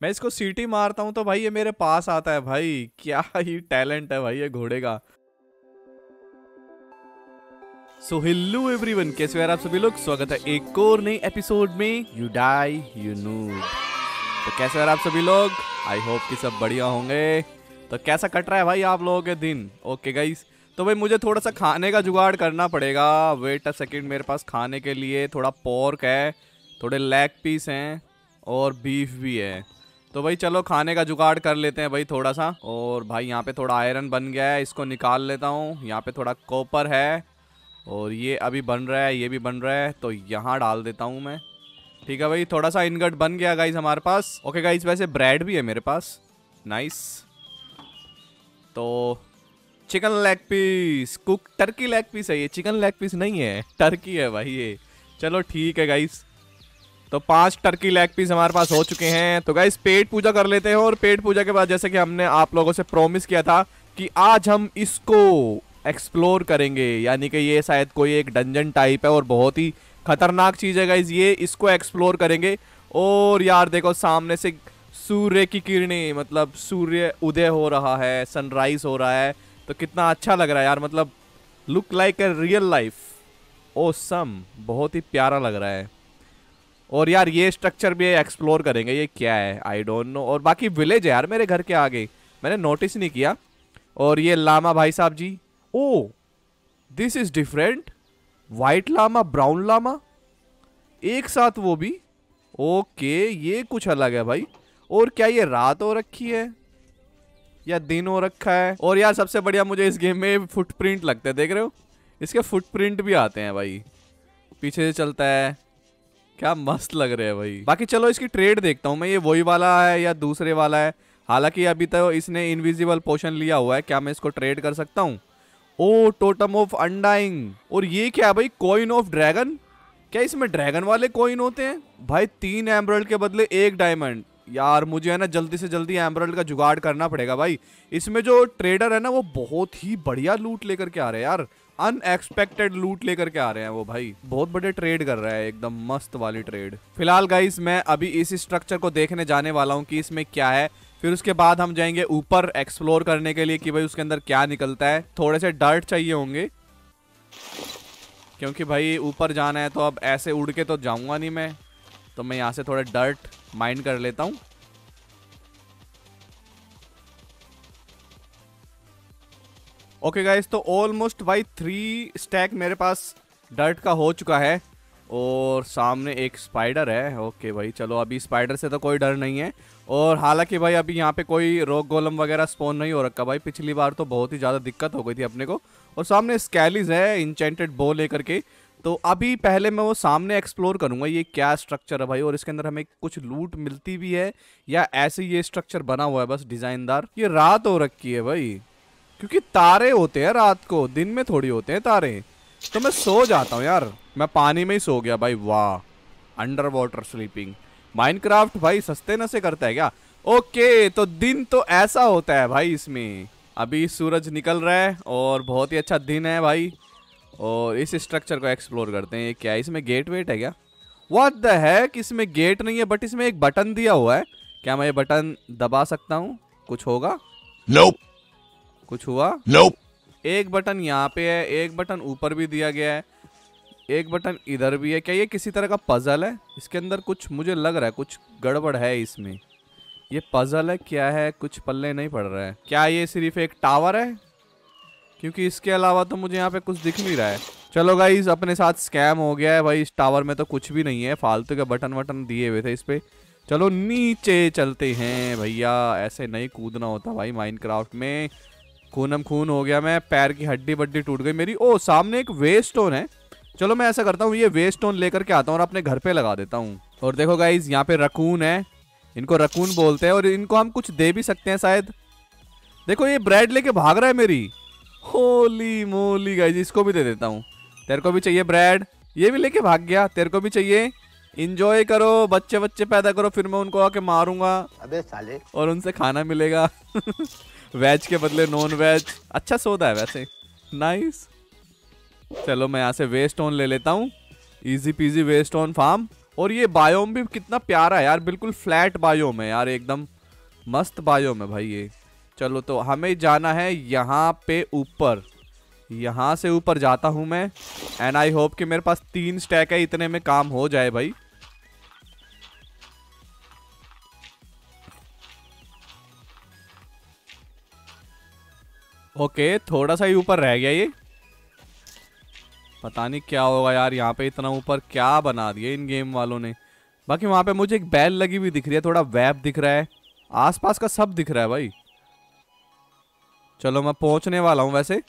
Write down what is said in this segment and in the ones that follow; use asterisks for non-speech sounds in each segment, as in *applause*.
मैं इसको सीटी मारता हूँ तो भाई ये मेरे पास आता है भाई। क्या ही टैलेंट है भाई ये घोड़े का। सो हेलो एवरीवन कैसे आप सभी लोग? स्वागत है एक और नई एपिसोड में यू डाई यू नूब तो कैसे आप सभी लोग? आई होप कि सब बढ़िया होंगे। तो कैसा कट रहा है भाई आप लोगों के दिन? ओके गाइस तो भाई मुझे थोड़ा सा खाने का जुगाड़ करना पड़ेगा। वेट अ सेकंड मेरे पास खाने के लिए थोड़ा पोर्क है, थोड़े लेग पीस हैं और बीफ भी है। तो भाई चलो खाने का जुगाड़ कर लेते हैं भाई थोड़ा सा। और भाई यहाँ पे थोड़ा आयरन बन गया है, इसको निकाल लेता हूँ। यहाँ पे थोड़ा कॉपर है। और ये अभी बन रहा है, ये भी बन रहा है तो यहाँ डाल देता हूँ मैं। ठीक है भाई, थोड़ा सा इनगट बन गया गाइज़ हमारे पास। ओके गाइज़ वैसे ब्रेड भी है मेरे पास। नाइस तो chicken leg piece cook turkey leg piece है ये। चिकन लेग पीस नहीं है टर्की है भाई ये। चलो ठीक है गाइस तो पाँच टर्की लेग पीस हमारे पास हो चुके हैं। तो गाइस पेट पूजा कर लेते हैं और पेट पूजा के बाद जैसे कि हमने आप लोगों से प्रॉमिस किया था कि आज हम इसको एक्सप्लोर करेंगे। यानी कि ये शायद कोई एक डंजन टाइप है और बहुत ही खतरनाक चीज़ है गाइज़ ये इसको एक्सप्लोर करेंगे। और यार, देखो, सामने से सूर्य की किरणें मतलब सूर्य उदय हो रहा है सनराइज हो रहा है। तो कितना अच्छा लग रहा है यार मतलब look like a real life awesome बहुत ही प्यारा लग रहा है। और यार, ये स्ट्रक्चर भी एक्सप्लोर करेंगे, ये क्या है? आई डोंट नो और बाकी विलेज है यार, मेरे घर के आगे। मैंने नोटिस नहीं किया। और ये लामा भाई साहब जी। ओ this is different white llama brown llama. एक साथ वो भी। ओके ये कुछ अलग है भाई। और क्या ये रात हो रखी है? या दिन हो रखा है? और यार, सबसे बढ़िया मुझे इस गेम में फुटप्रिंट लगते हैं, देख रहे हो? इसके फुटप्रिंट भी आते हैं भाई। पीछे से चलता है। क्या मस्त लग रहे हैं भाई। बाकी चलो इसकी ट्रेड देखता हूँ मैं, ये वही वाला है या दूसरे वाला है। हालाँकि अभी तो इसने इनविजिबल पोशन लिया हुआ है, क्या मैं इसको ट्रेड कर सकता हूँ? ओ टोटम ऑफ़ अंडाइंग और ये क्या भाई कॉइन ऑफ़ ड्रैगन क्या इसमें ड्रैगन वाले कोइन होते हैं? भाई, तीन एमरल्ड के बदले एक डायमंड यार, मुझे है ना जल्दी से जल्दी एमरल्ड का जुगाड़ करना पड़ेगा भाई। इसमें जो ट्रेडर है ना, वो बहुत ही बढ़िया लूट लेकर के आ रहे हैं यार। अनएक्सपेक्टेड लूट लेकर के आ रहे हैं वो भाई। बहुत बड़े ट्रेड कर रहा है, एकदम मस्त वाली ट्रेड फ़िलहाल गाइस मैं अभी इस स्ट्रक्चर को देखने जाने वाला हूँ कि इसमें क्या है। फिर उसके बाद हम जाएँगे ऊपर एक्सप्लोर करने के लिए कि भाई उसके अंदर क्या निकलता है। थोड़े से डर्ट चाहिए होंगे। क्योंकि भाई ऊपर जाना है तो अब ऐसे उड़ के तो जाऊँगा नहीं मैं। तो मैं यहाँ से थोड़ा डर्ट माइंड कर लेता हूँ। ओके गाइस तो ऑलमोस्ट भाई थ्री स्टैक मेरे पास डर्ट का हो चुका है और सामने एक स्पाइडर है। ओके भाई, चलो, अभी स्पाइडर से तो कोई डर नहीं है। और हालाँकि भाई, अभी यहाँ पे कोई रोक गोलम वगैरह स्पोन नहीं हो रखा भाई। पिछली बार तो बहुत ही ज़्यादा दिक्कत हो गई थी अपने को। और सामने स्कैलीज है इंचेंटेड बो लेकर के। तो अभी पहले मैं वो सामने एक्सप्लोर करूँगा, ये क्या स्ट्रक्चर है भाई? और इसके अंदर हमें कुछ लूट मिलती भी है या ऐसे ये स्ट्रक्चर बना हुआ है, बस डिजाइनदार ये रात हो रखी है भाई। क्योंकि तारे होते हैं रात को, दिन में थोड़ी होते हैं तारे। तो मैं सो जाता हूँ यार। मैं पानी में ही सो गया भाई, वाह। अंडर वाटर स्लीपिंग माइनक्राफ्ट भाई सस्ते न से करता है क्या? ओके तो दिन तो ऐसा होता है भाई इसमें। अभी सूरज निकल रहा है और बहुत ही अच्छा दिन है भाई। और इस स्ट्रक्चर को एक्सप्लोर करते हैं। क्या इसमें गेट वेट है क्या? वट द है कि इसमें गेट नहीं है बट इसमें एक बटन दिया हुआ है। क्या मैं ये बटन दबा सकता हूँ? कुछ होगा? Nope. कुछ हुआ? Nope. एक बटन यहाँ पे है एक बटन ऊपर भी दिया गया है एक बटन इधर भी है। क्या ये किसी तरह का पजल है? इसके अंदर कुछ मुझे लग रहा है कुछ गड़बड़ है इसमें। ये पजल है क्या है? कुछ पल्ले नहीं पड़ रहा है। क्या ये सिर्फ़ एक टावर है? क्योंकि इसके अलावा तो मुझे यहाँ पे कुछ दिख नहीं रहा है। चलो गाइज़ अपने साथ स्कैम हो गया है भाई। इस टावर में तो कुछ भी नहीं है। फालतू के बटन वटन दिए हुए थे इस पे। चलो नीचे चलते हैं भैया। ऐसे नहीं कूदना होता भाई माइनक्राफ्ट में। खूनम खून हो गया, मैं पैर की हड्डी बड्डी टूट गई, मेरी ओ सामने एक वे स्टोन है। चलो मैं ऐसा करता हूँ, ये वे स्टोन लेकर के आता हूँ और अपने घर पे लगा देता हूँ। और देखो गाइज़ यहाँ पे रकून है, इनको रकून बोलते हैं और इनको हम कुछ दे भी सकते हैं शायद। देखो, ये ब्रेड लेके भाग रहा है मेरी। होली मोली गाइज़ इसको भी दे देता हूँ। तेरे को भी चाहिए ब्रेड ये भी लेके भाग गया, तेरे को भी चाहिए। इंजॉय करो बच्चे बच्चे पैदा करो फिर मैं उनको आके मारूँगा। अबे साले। और उनसे खाना मिलेगा। वेज के बदले नॉन वेज अच्छा सौदा है वैसे। नाइस चलो मैं यहाँ से वेस्ट ऑन ले लेता हूँ। Easy peasy west on farm और ये बायोम भी कितना प्यारा है यार। बिल्कुल फ्लैट बायोम है यार एकदम मस्त बायोम है भाई ये। चलो तो हमें जाना है यहाँ पे ऊपर। यहाँ से ऊपर जाता हूँ मैं एंड आई होप कि मेरे पास तीन स्टैक है, इतने में काम हो जाए भाई। ओके थोड़ा सा ही ऊपर रह गया ये। पता नहीं क्या होगा यार, यहाँ पे इतना ऊपर क्या बना दिया इन गेम वालों ने। बाकी वहाँ पे मुझे एक बैल लगी हुई दिख रही है, थोड़ा वेब दिख रहा है। आसपास का सब दिख रहा है भाई। चलो, मैं पहुँचने वाला हूँ वैसे।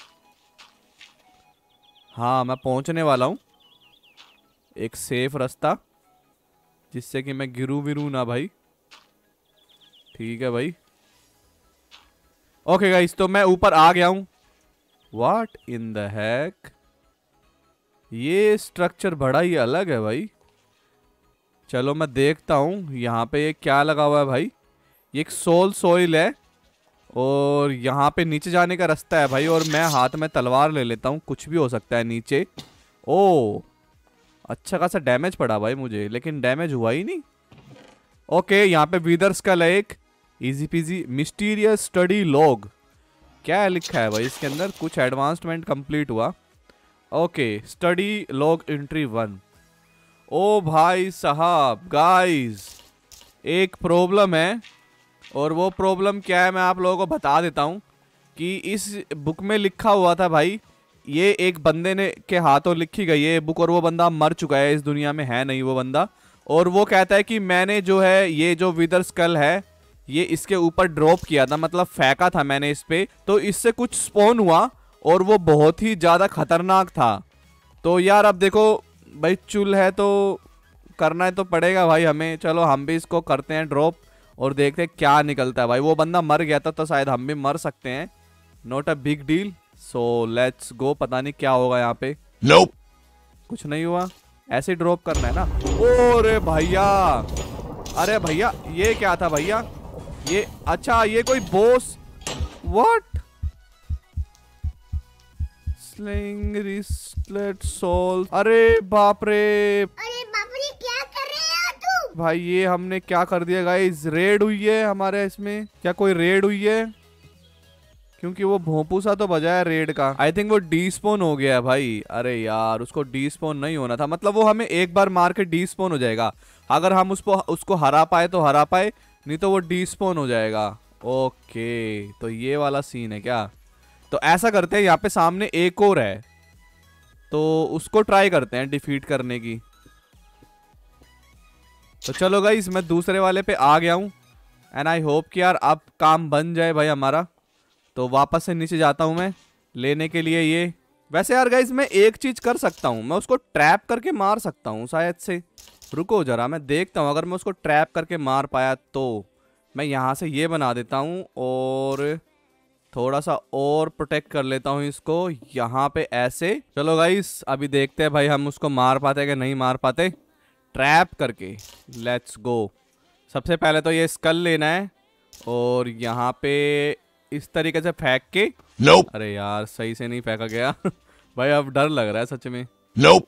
हाँ मैं पहुँचने वाला हूँ। एक सेफ़ रास्ता, जिससे कि मैं गिरू विरू ना भाई। ठीक है भाई। ओके गाइस तो मैं ऊपर आ गया हूँ। वाट इन द हैक ये स्ट्रक्चर बड़ा ही अलग है भाई। चलो मैं देखता हूँ यहाँ पे ये क्या लगा हुआ है भाई। ये एक सोल सोइल है। और यहाँ पे नीचे जाने का रास्ता है भाई, और मैं हाथ में तलवार ले लेता हूँ, कुछ भी हो सकता है नीचे। ओ अच्छा खासा डैमेज पड़ा भाई मुझे, लेकिन डैमेज हुआ ही नहीं। ओके, यहाँ पे वीदर का एक easy peasy mysterious study log क्या लिखा है भाई इसके अंदर? कुछ एडवांसमेंट कंप्लीट हुआ। Okay study log entry one oh भाई साहब गाइस एक प्रॉब्लम है। और वो प्रॉब्लम क्या है, मैं आप लोगों को बता देता हूँ कि इस बुक में लिखा हुआ था भाई, ये एक बंदे ने के हाथों लिखी गई है बुक और वो बंदा मर चुका है, इस दुनिया में है नहीं वो बंदा। और वो कहता है कि मैंने जो है, ये जो विदर स्कल है, ये इसके ऊपर ड्रॉप किया था मतलब फेंका था मैंने इस पर तो इससे कुछ स्पोन हुआ और वो बहुत ही ज़्यादा खतरनाक था। तो यार अब देखो, भाई चुल है तो करना है तो पड़ेगा भाई हमें, चलो हम भी इसको करते हैं ड्रॉप और देखते हैं क्या निकलता है भाई। वो बंदा मर गया था तो शायद हम भी मर सकते हैं। Not a big deal so let's go पता नहीं क्या होगा यहाँ पे। Nope. कुछ नहीं हुआ। ऐसे ड्रॉप करना है ना। ओ ओरे भैया। अरे भैया ये क्या था भैया? ये अच्छा ये कोई बोस व्हाट स्लिंग सोल अरे बाप रे। अरे बाप रे क्या भाई, ये हमने क्या कर दिया गाइस रेड हुई है हमारे इसमें। क्या कोई रेड हुई है? क्योंकि वो भोंपू सा तो बजा है रेड का। आई थिंक वो डी स्पोन हो गया है भाई। अरे यार, उसको डी स्पोन नहीं होना था। मतलब वो हमें एक बार मार के डी स्पोन हो जाएगा। अगर हम उसको उसको हरा पाए तो हरा पाए, नहीं तो वो डी स्पोन हो जाएगा। ओके तो ये वाला सीन है क्या? तो ऐसा करते हैं, यहाँ पे सामने एक और है। तो उसको ट्राई करते हैं डिफीट करने की। तो चलो गाइस मैं दूसरे वाले पे आ गया हूँ। एंड आई होप कि यार अब काम बन जाए भाई हमारा। तो वापस से नीचे जाता हूँ मैं लेने के लिए ये। वैसे यार गाइस मैं एक चीज़ कर सकता हूँ। मैं उसको ट्रैप करके मार सकता हूँ शायद से। रुको जरा, मैं देखता हूँ। अगर मैं उसको ट्रैप करके मार पाया तो। मैं यहाँ से ये बना देता हूँ और थोड़ा सा और प्रोटेक्ट कर लेता हूँ इसको यहाँ पे ऐसे। चलो गाइस अभी देखते हैं भाई हम उसको मार पाते कि नहीं मार पाते। ट्रैप करके लेट्स गो सबसे पहले तो ये स्कल लेना है और यहाँ पे इस तरीके से फेंक के nope. अरे यार सही से नहीं फेंका गया *laughs* भाई अब डर लग रहा है सच में nope.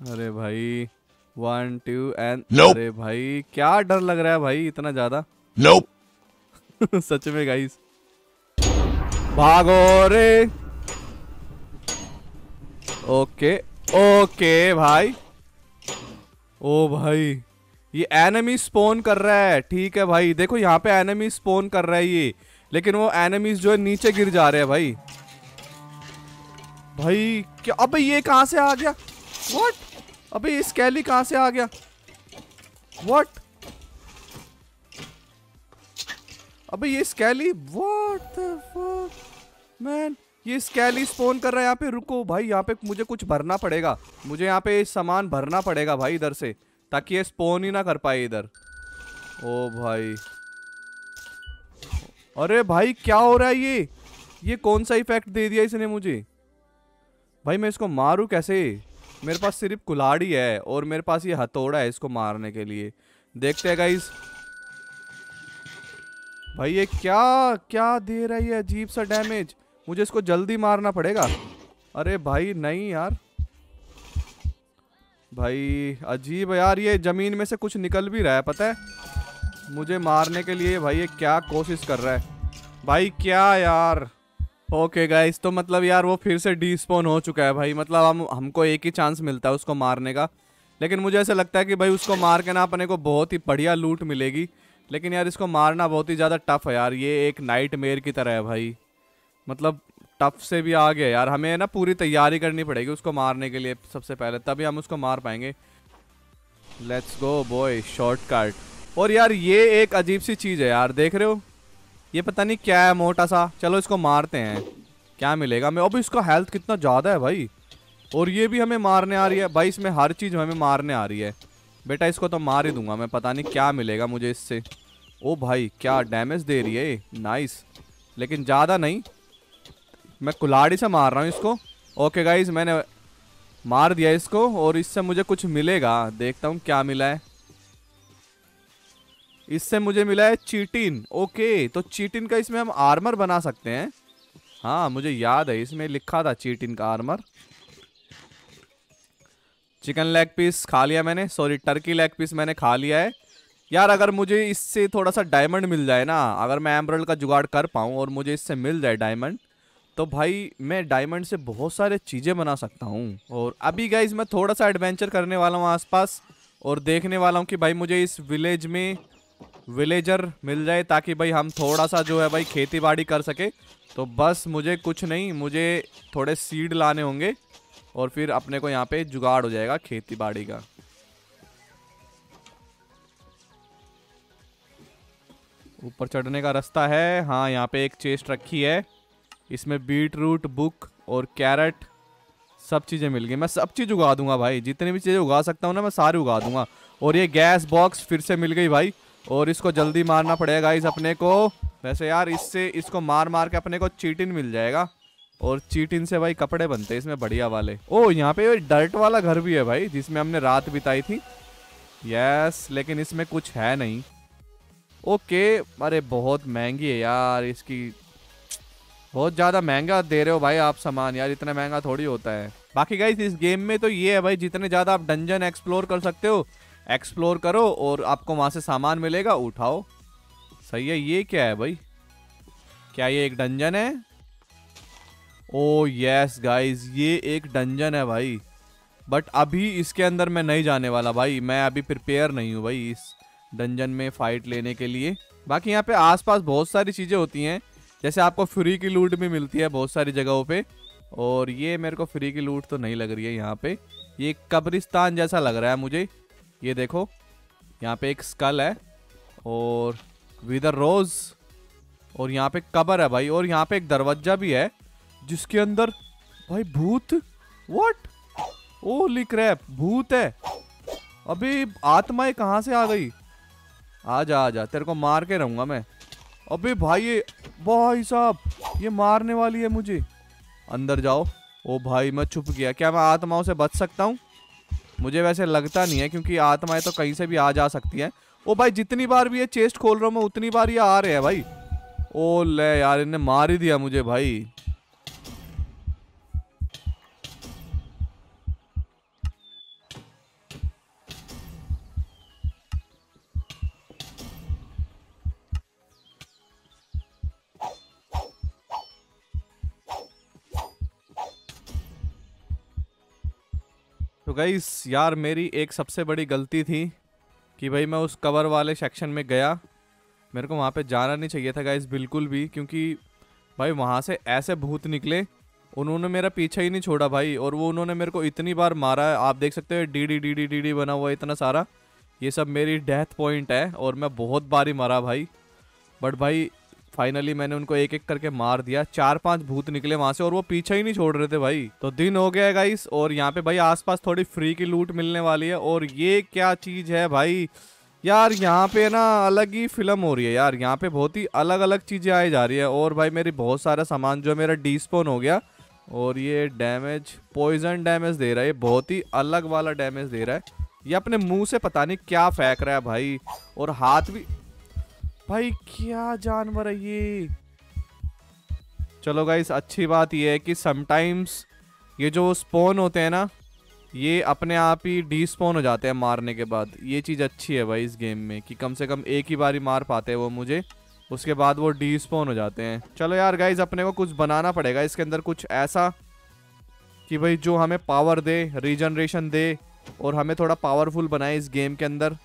अरे भाई वन टू एंड Nope. अरे भाई क्या डर लग रहा है भाई इतना ज़्यादा nope. *laughs* सच में गाइस भागो रे ओके ओके भाई ओ भाई, ये एनिमी स्पोन कर रहा है। ठीक है भाई, देखो यहाँ पे एनिमी स्पोन कर रहा है ये, लेकिन वो एनिमीज जो है नीचे गिर जा रहे हैं भाई। भाई, क्या अबे ये कहाँ से आ गया? व्हाट अबे ये स्केली कहाँ से आ गया? व्हाट अबे ये skelly what the fuck man ये स्केली स्पोन कर रहा है यहाँ पे। रुको भाई, यहाँ पे मुझे कुछ भरना पड़ेगा। मुझे यहाँ पे सामान भरना पड़ेगा भाई इधर से, ताकि ये स्पोन ही ना कर पाए इधर। ओ भाई। अरे भाई, क्या हो रहा है ये? ये कौन सा इफ़ेक्ट दे दिया इसने मुझे? भाई, मैं इसको मारूं कैसे? मेरे पास सिर्फ़ कुल्हाड़ी है और मेरे पास ये हथौड़ा है इसको मारने के लिए। देखते हैं गाइस भाई, ये क्या क्या दे रहा है ये अजीब सा डैमेज मुझे इसको जल्दी मारना पड़ेगा। अरे भाई, नहीं यार। भाई, अजीब यार, ये ज़मीन में से कुछ निकल भी रहा है, पता है? मुझे मारने के लिए भाई ये क्या कोशिश कर रहा है? भाई क्या यार? ओके गाइस तो मतलब यार वो फिर से डीस्पोन हो चुका है भाई। मतलब हम, हमको एक ही चांस मिलता है उसको मारने का। लेकिन मुझे ऐसा लगता है कि भाई उसको मार के ना अपने को बहुत ही बढ़िया लूट मिलेगी। लेकिन यार इसको मारना बहुत ही ज़्यादा टफ है यार। ये एक नाइट मेयर की तरह है भाई। मतलब टफ से भी आ गया यार। हमें ना पूरी तैयारी करनी पड़ेगी उसको मारने के लिए सबसे पहले। तभी हम उसको मार पाएँगे। लेट्स गो बॉय शॉर्टकट और यार, ये एक अजीब सी चीज़ है यार, देख रहे हो? ये पता नहीं क्या है, मोटा सा। चलो इसको मारते हैं। क्या मिलेगा? मैं अब इसका हेल्थ कितना ज़्यादा है भाई। और ये भी हमें मारने आ रही है। भाई, इसमें हर चीज़ हमें मारने आ रही है। बेटा, इसको तो मार ही दूँगा मैं। पता नहीं क्या मिलेगा मुझे इससे। ओ भाई, क्या डैमेज दे रही है नाइस लेकिन ज़्यादा नहीं। मैं कुल्हाड़ी से मार रहा हूँ इसको। ओके गाइज़ मैंने मार दिया इसको और इससे मुझे कुछ मिलेगा। देखता हूँ क्या मिला है। इससे मुझे मिला है चीटिन ओके तो चीटिन का इसमें हम आर्मर बना सकते हैं। हाँ मुझे याद है, इसमें लिखा था चीटिन का आर्मर चिकन लेग पीस खा लिया मैंने। सॉरी टर्की लेग पीस मैंने खा लिया है। यार, अगर मुझे इससे थोड़ा सा डायमंड मिल जाए ना, अगर मैं एम्ब्रल का जुगाड़ कर पाऊँ और मुझे इससे मिल जाए डायमंड तो भाई मैं डायमंड से बहुत सारे चीज़ें बना सकता हूँ। और अभी गाइज़ मैं थोड़ा सा एडवेंचर करने वाला हूँ आसपास और देखने वाला हूँ कि भाई मुझे इस विलेज में विलेजर मिल जाए ताकि भाई हम थोड़ा सा जो है भाई खेती बाड़ी कर सके। तो बस मुझे कुछ नहीं, मुझे थोड़े सीड लाने होंगे और फिर अपने को यहाँ पे जुगाड़ हो जाएगा खेती बाड़ी का। ऊपर चढ़ने का रास्ता है। हाँ यहाँ पे एक चेस्ट रखी है। इसमें बीट रूट बुक और कैरेट सब चीज़ें मिल गई। मैं सब चीज़ उगा दूँगा भाई। जितनी भी चीज़ें उगा सकता हूँ ना, मैं सारी उगा दूँगा। और ये गैस बॉक्स फिर से मिल गई भाई। और इसको जल्दी मारना पड़ेगा इस अपने को। वैसे यार, इससे इसको मार मार के अपने को चीटिन मिल जाएगा। और चीटिन से भाई कपड़े बनते हैं इसमें बढ़िया वाले। ओ, यहाँ पे डर्ट वाला घर भी है भाई, जिसमें हमने रात बिताई थी। यस, लेकिन इसमें कुछ है नहीं। ओके, अरे बहुत महँगी है यार, इसकी बहुत ज़्यादा महँगा दे रहे हो भाई आप सामान, यार इतना महँगा थोड़ी होता है। बाकी गाइस इस गेम में तो ये है भाई, जितने ज़्यादा आप डंजन एक्सप्लोर कर सकते हो एक्सप्लोर करो और आपको वहाँ से सामान मिलेगा, उठाओ। सही है, ये क्या है भाई? क्या ये एक डंजन है? ओ यस गाइस ये एक डंजन है भाई। बट अभी इसके अंदर मैं नहीं जाने वाला भाई, मैं अभी प्रिपेयर नहीं हूँ भाई इस डंजन में फाइट लेने के लिए। बाकी यहाँ पे आसपास बहुत सारी चीज़ें होती हैं। जैसे आपको फ्री की लूट भी मिलती है बहुत सारी जगहों पे, और ये मेरे को फ्री की लूट तो नहीं लग रही है यहाँ पे। ये कब्रिस्तान जैसा लग रहा है मुझे। ये देखो, यहाँ पे एक स्कल है, और विदर रोज और यहाँ पे कबर है भाई, और यहाँ पे एक दरवाज़ा भी है, जिसके अंदर, भाई भूत? व्हाट ओ क्रैप भूत है। अभी आत्माएँ कहाँ से आ गई? आ जा आ जा तेरे को मार के रहूँगा मैं। अबे भाई, ये भाई साहब, ये मारने वाली है मुझे। अंदर जाओ। ओ भाई, मैं छुप गया। क्या मैं आत्माओं से बच सकता हूँ? मुझे वैसे लगता नहीं है, क्योंकि आत्माएँ तो कहीं से भी आ जा सकती हैं। ओ भाई, जितनी बार भी ये चेस्ट खोल रहा हूँ मैं, उतनी बार ये आ रहे हैं भाई। ओ ले यार इन्हें मार ही दिया मुझे भाई। तो गाइस यार मेरी एक सबसे बड़ी गलती थी कि भाई मैं उस कवर वाले सेक्शन में गया। मेरे को वहाँ पे जाना नहीं चाहिए था गाइस बिल्कुल भी, क्योंकि भाई वहाँ से ऐसे भूत निकले, उन्होंने मेरा पीछा ही नहीं छोड़ा भाई, और वो उन्होंने मेरे को इतनी बार मारा है। आप देख सकते हो, D D D D D D बना हुआ इतना सारा। ये सब मेरी डेथ पॉइंट है, और मैं बहुत बार ही मरा भाई। बट भाई फाइनली मैंने उनको एक एक करके मार दिया। चार पाँच भूत निकले वहाँ से और वो पीछे ही नहीं छोड़ रहे थे भाई। तो दिन हो गया गाइस और यहाँ पे भाई आसपास थोड़ी फ्री की लूट मिलने वाली है और ये क्या चीज़ है भाई? यार, यहाँ पे ना अलग ही फ़िल्म हो रही है यार। यहाँ पे बहुत ही अलग अलग चीज़ें आई जा रही है और भाई मेरी बहुत सारा सामान जो है मेरा डिस्पोन हो गया और ये डैमेज पॉइजन डैमेज दे रहा है। बहुत ही अलग वाला डैमेज दे रहा है। ये अपने मुँह से पता नहीं क्या फेंक रहा है भाई और हाथ भी भाई, क्या जानवर है ये? चलो गाइस अच्छी बात ये है कि समटाइम्स ये जो स्पोन होते हैं ना, ये अपने आप ही डिस्पॉन हो जाते हैं मारने के बाद। ये चीज़ अच्छी है भाई इस गेम में कि कम से कम एक ही बारी मार पाते हैं वो मुझे, उसके बाद वो डिस्पॉन हो जाते हैं। चलो यार गाइज़ अपने को कुछ बनाना पड़ेगा, इसके अंदर कुछ ऐसा कि भाई जो हमें पावर दे रीजनरेशन दे और हमें थोड़ा पावरफुल बनाए इस गेम के अंदर।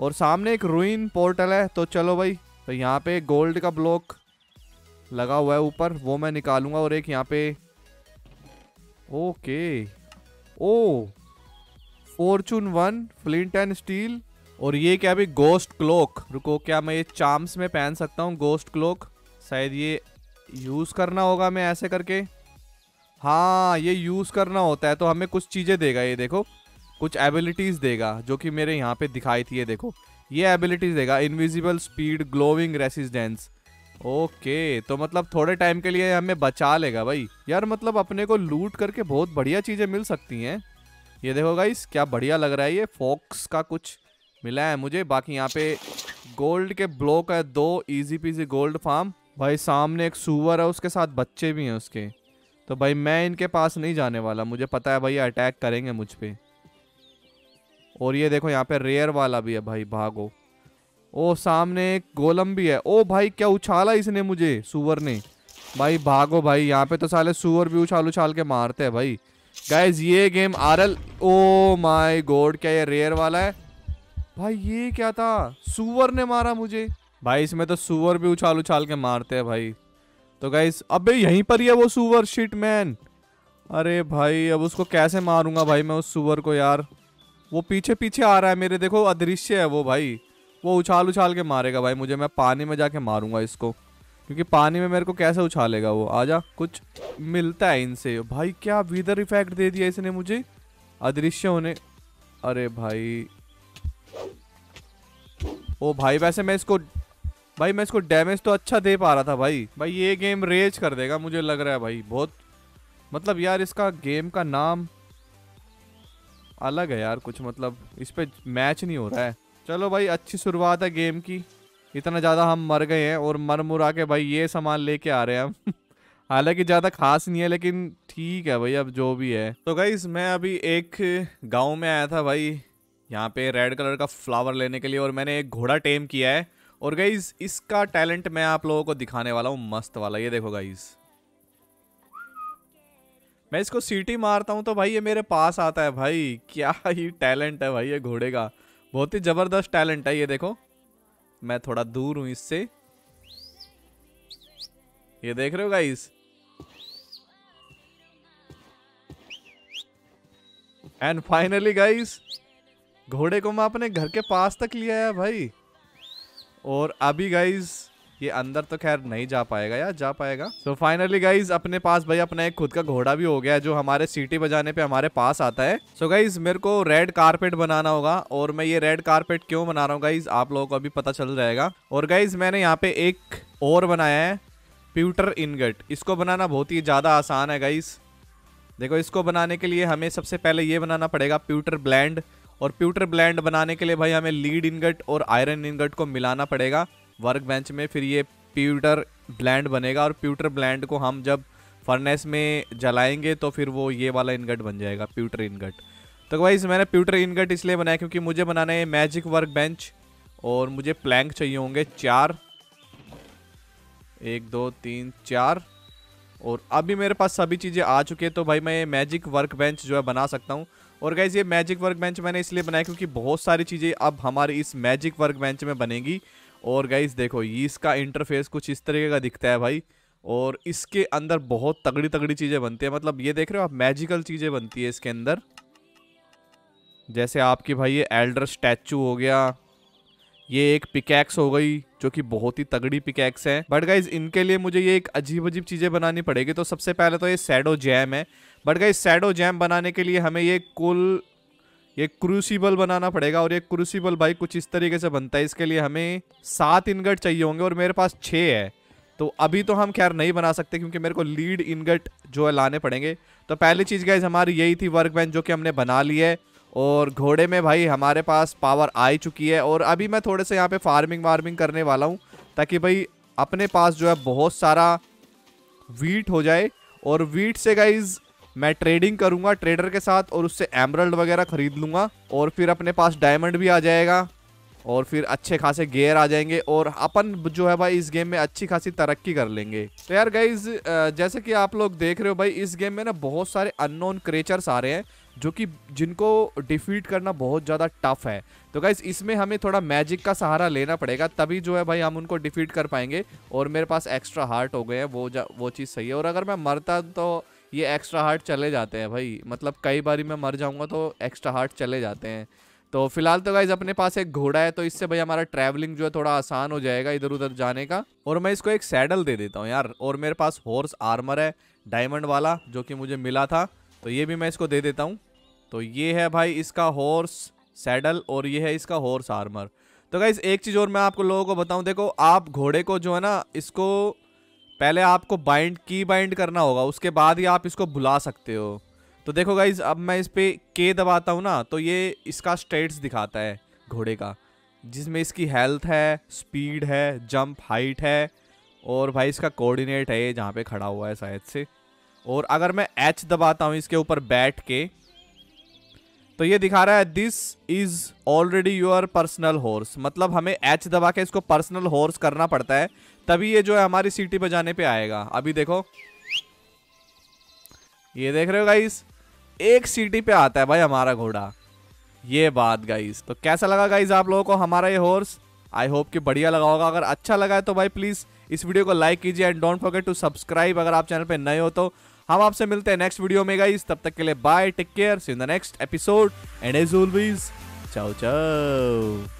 और सामने एक रूइन पोर्टल है तो चलो भाई। तो यहाँ पे गोल्ड का ब्लॉक लगा हुआ है ऊपर, वो मैं निकालूँगा और एक यहाँ पे okay. Oh fortune one flint and steel और ये क्या भी गोस्ट क्लोक रुको, क्या मैं ये चार्म्स में पहन सकता हूँ गोस्ट क्लोक शायद ये यूज़ करना होगा मैं ऐसे करके। हाँ ये यूज़ करना होता है तो हमें कुछ चीज़ें देगा, ये देखो। कुछ एबिलिटीज़ देगा, जो कि मेरे यहाँ पे दिखाई थी, ये देखो। ये एबिलिटीज़ देगा invisible speed glowing resistance okay तो मतलब थोड़े टाइम के लिए हमें बचा लेगा भाई। यार मतलब अपने को लूट करके बहुत बढ़िया चीज़ें मिल सकती हैं। ये देखो गाइस क्या बढ़िया लग रहा है ये फॉक्स का कुछ। मिला है मुझे, बाकी यहाँ पे गोल्ड के ब्लॉक है, दो इजी पीजी गोल्ड फार्म भाई सामने एक सुअर है, उसके साथ बच्चे भी हैं उसके। तो भाई मैं इनके पास नहीं जाने वाला, मुझे पता है भाई अटैक करेंगे मुझ पर और ये देखो यहाँ पे रेयर वाला भी है भाई, भागो। ओ, सामने एक गोलम भी है। ओ भाई, क्या उछाला इसने मुझे, सुअर ने। भाई, भागो भाई, यहाँ पे तो साले सुअर भी उछाल उछाल के मारते हैं भाई। गाइज़ ये game R L oh my god क्या ये रेयर वाला है? भाई, ये क्या था? सुअर ने मारा मुझे। भाई, इसमें तो सुअर भी उछाल उछाल के मारते हैं भाई। तो गाइस अबे, यहीं पर ही है वो सुअर शिट मैन अरे भाई, अब उसको कैसे मारूँगा भाई मैं उस सुअर को यार? वो पीछे पीछे आ रहा है मेरे, देखो, अदृश्य है वो भाई। वो उछाल उछाल के मारेगा भाई मुझे, मैं पानी में जाके मारूँगा इसको। क्योंकि पानी में मेरे को कैसे उछालेगा वो? आजा, कुछ मिलता है इनसे। भाई, क्या वीदर इफ़ेक्ट दे दिया इसने मुझे? अदृश्य होने अरे भाई। ओ भाई, वैसे मैं इसको भाई, मैं इसको डैमेज तो अच्छा दे पा रहा था भाई। भाई, ये गेम रेज कर देगा, मुझे लग रहा है भाई, बहुत। मतलब यार, इसका गेम का नाम अलग है यार कुछ मतलब इस पर मैच नहीं हो रहा है। चलो भाई, अच्छी शुरुआत है गेम की। इतना ज़्यादा हम मर गए हैं और मर मुरा के भाई ये सामान लेके आ रहे हैं हम। *laughs* हालाँकि ज़्यादा खास नहीं है, लेकिन ठीक है भाई, अब जो भी है। तो गाइज़ मैं अभी एक गाँव में आया था भाई। यहाँ पे रेड कलर का फ्लावर लेने के लिए और मैंने एक घोड़ा टेम किया है। और गाइज़ इसका टैलेंट मैं आप लोगों को दिखाने वाला हूँ, मस्त वाला। ये देखो गाइज़ मैं इसको सीटी मारता हूँ तो भाई ये मेरे पास आता है भाई। क्या ही टैलेंट है भाई ये घोड़े का। बहुत ही ज़बरदस्त टैलेंट है ये देखो। मैं थोड़ा दूर हूँ इससे। ये देख रहे हो गाइस एंड फाइनली गाइस घोड़े को मैं अपने घर के पास तक लिया है भाई। और अभी गाइज़ ये अंदर तो खैर नहीं जा पाएगा या जा पाएगा। तो फाइनली गाइज़ अपने पास भाई अपना एक खुद का घोड़ा भी हो गया है जो हमारे सीटी बजाने पे हमारे पास आता है। सो so गाइज़ मेरे को रेड कारपेट बनाना होगा और मैं ये रेड कारपेट क्यों बना रहा हूँ गाइज़ आप लोगों को अभी पता चल जाएगा। और गाइज़ मैंने यहाँ पे एक और बनाया है प्यूटर इनगट इसको बनाना बहुत ही ज़्यादा आसान है गाइज़ देखो, इसको बनाने के लिए हमें सबसे पहले ये बनाना पड़ेगा प्यूटर ब्लैंड और प्यूटर ब्लैंड बनाने के लिए भाई हमें लीड इनगट और आयरन इनगट को मिलाना पड़ेगा। वर्क बेंच में फिर ये प्यूटर ब्लैंड बनेगा और प्यूटर ब्लैंड को हम जब फर्नेस में जलाएँगे तो फिर वो ये वाला इनगट बन जाएगा, प्यूटर इनगट। तो भाई मैंने प्यूटर इनगट इसलिए बनाया क्योंकि मुझे बनाना है मैजिक वर्क बेंच और मुझे प्लैंक चाहिए होंगे चार। एक, दो, तीन, चार। और अभी मेरे पास सभी चीज़ें आ चुकी है तो भाई मैं ये मैजिक वर्क बेंच जो है बना सकता हूँ। और गाइज़ ये मैजिक वर्क बेंच मैंने इसलिए बनाया क्योंकि बहुत सारी चीज़ें अब हमारी इस मैजिक वर्क बेंच में बनेगी। और गाइज़ देखो, ये इसका इंटरफेस कुछ इस तरीके का दिखता है भाई। और इसके अंदर बहुत तगड़ी तगड़ी चीज़ें बनती है। मतलब ये देख रहे हो आप मैजिकल चीज़ें बनती है इसके अंदर। जैसे आपकी भाई ये एल्डर स्टैचू हो गया। ये एक पिकैक्स हो गई, जो कि बहुत ही तगड़ी पिकैक्स है। बट गाइज़ इनके लिए मुझे ये एक अजीब अजीब चीज़ें बनानी पड़ेगी। तो सबसे पहले तो ये सैडो जैम है। बट गाइज़ सैडो जैम बनाने के लिए हमें ये कुल ये क्रूसीबल बनाना पड़ेगा और ये क्रूसीबल भाई कुछ इस तरीके से बनता है। इसके लिए हमें सात इनगट चाहिए होंगे और मेरे पास छः है। तो अभी तो हम खैर नहीं बना सकते क्योंकि मेरे को लीड इनगट जो है लाने पड़ेंगे। तो पहली चीज़ गाइज़ हमारी यही थी वर्क बेंच जो कि हमने बना ली है और घोड़े में भाई हमारे पास पावर आ ही चुकी है और अभी मैं थोड़े से यहाँ पे फ़ार्मिंग वार्मिंग करने वाला हूँ ताकि भाई अपने पास जो है बहुत सारा वीट हो जाए। और वीट से गाइज़ मैं ट्रेडिंग करूँगा ट्रेडर के साथ और उससे एमरल्ड वगैरह खरीद लूँगा और फिर अपने पास डायमंड भी आ जाएगा और फिर अच्छे खासे गेयर आ जाएँगे और अपन जो है भाई इस गेम में अच्छी खासी तरक्की कर लेंगे। तो यार गाइज़ जैसे कि आप लोग देख रहे हो भाई, इस गेम में ना बहुत सारे अननोन क्रेचर्स आ रहे हैं जो कि जिनको डिफीट करना बहुत ज़्यादा टफ है। तो गाइज़ इसमें हमें थोड़ा मैजिक का सहारा लेना पड़ेगा, तभी जो है भाई हम उनको डिफीट कर पाएँगे और मेरे पास एक्स्ट्रा हार्ट हो गए हैं, वो वो चीज़ सही है। और अगर मैं मरता तो ये एक्स्ट्रा हार्ट चले जाते हैं भाई। मतलब कई बारी मैं मर जाऊँगा तो एक्स्ट्रा हार्ट चले जाते हैं। तो फ़िलहाल तो गाइज़ अपने पास एक घोड़ा है तो इससे भाई हमारा ट्रैवलिंग जो है थोड़ा आसान हो जाएगा इधर उधर जाने का। और मैं इसको एक सैडल दे देता हूँ यार। और मेरे पास हॉर्स आर्मर है डायमंड वाला, जो कि मुझे मिला था। तो ये भी मैं इसको दे देता हूँ। तो ये है भाई इसका हॉर्स सैडल और ये है इसका हॉर्स आर्मर तो गाइज़ एक चीज़ और मैं आपको लोगों को बताऊँ। देखो, आप घोड़े को जो है ना, इसको पहले आपको बाइंड की बाइंड करना होगा, उसके बाद ही आप इसको बुला सकते हो। तो देखो गाइज़ अब मैं इस पर के दबाता हूँ ना तो ये इसका स्टेट्स दिखाता है घोड़े का, जिसमें इसकी हेल्थ है स्पीड है जंप हाइट है, और भाई इसका कोऑर्डिनेट है ये जहाँ पे खड़ा हुआ है शायद से। और अगर मैं एच दबाता हूँ इसके ऊपर बैठ के तो ये दिखा रहा है this is already your personal horse मतलब हमें एच दबा के इसको पर्सनल हॉर्स करना पड़ता है तभी ये जो है हमारी सिटी पे जाने पे आएगा। अभी देखो। ये देख रहे हो गाइस एक सिटी पे आता है भाई हमारा घोड़ा। ये बात गाइस तो कैसा लगा गाइस आप लोगों को हमारा ये हॉर्स आई होप कि बढ़िया लगा होगा। अगर अच्छा लगा है तो भाई प्लीज़ इस वीडियो को लाइक कीजिए and don't forget to subscribe अगर आप चैनल पे नए हो तो। हम आपसे मिलते हैं नेक्स्ट वीडियो में गाइस तब तक के लिए bye take care see in the next episode and as always ciao ciao.